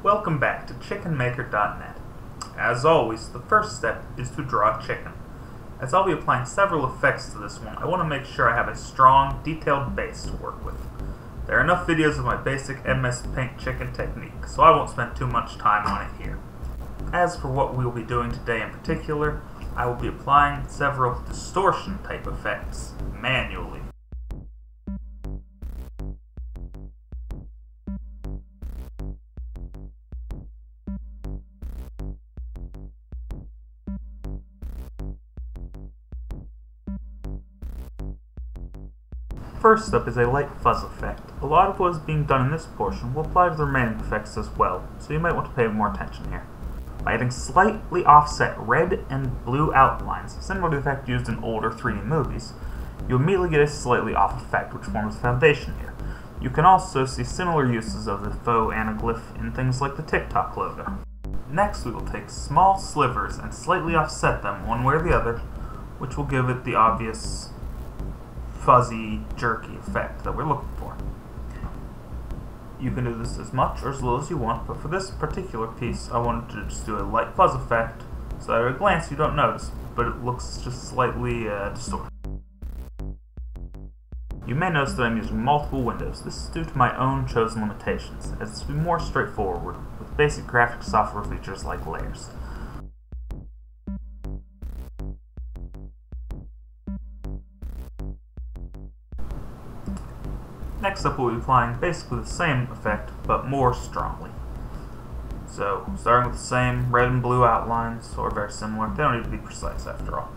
Welcome back to ChickenMaker.net. As always, the first step is to draw a chicken. As I'll be applying several effects to this one, I want to make sure I have a strong, detailed base to work with. There are enough videos of my basic MS Paint chicken technique, so I won't spend too much time on it here. As for what we will be doing today in particular, I will be applying several distortion type effects manually. First up is a light fuzz effect. A lot of what is being done in this portion will apply to the remaining effects as well, so you might want to pay more attention here. By adding slightly offset red and blue outlines, similar to the effect used in older 3D movies, you immediately get a slightly off effect which forms the foundation here. You can also see similar uses of the faux anaglyph in things like the TikTok logo. Next we will take small slivers and slightly offset them one way or the other, which will give it the obvious fuzzy, jerky effect that we're looking for. You can do this as much or as little as you want, but for this particular piece, I wanted to just do a light fuzz effect, so at a glance you don't notice, but it looks just slightly uh, distorted. You may notice that I'm using multiple windows. This is due to my own chosen limitations, as it's more straightforward with basic graphic software features like layers. Next up we'll be applying basically the same effect, but more strongly. So, starting with the same red and blue outlines, or very similar, they don't need to be precise after all.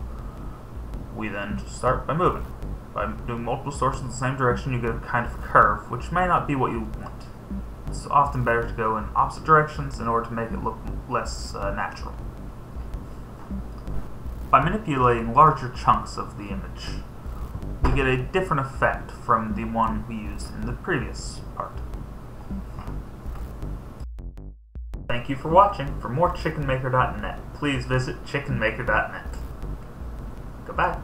We then just start by moving. By doing multiple sources in the same direction, you get a kind of curve, which may not be what you want. It's often better to go in opposite directions in order to make it look less uh, natural. By manipulating larger chunks of the image, we get a different effect from the one we used in the previous part. Thank you for watching. For more chickenmaker.net, please visit chickenmaker.net. Goodbye.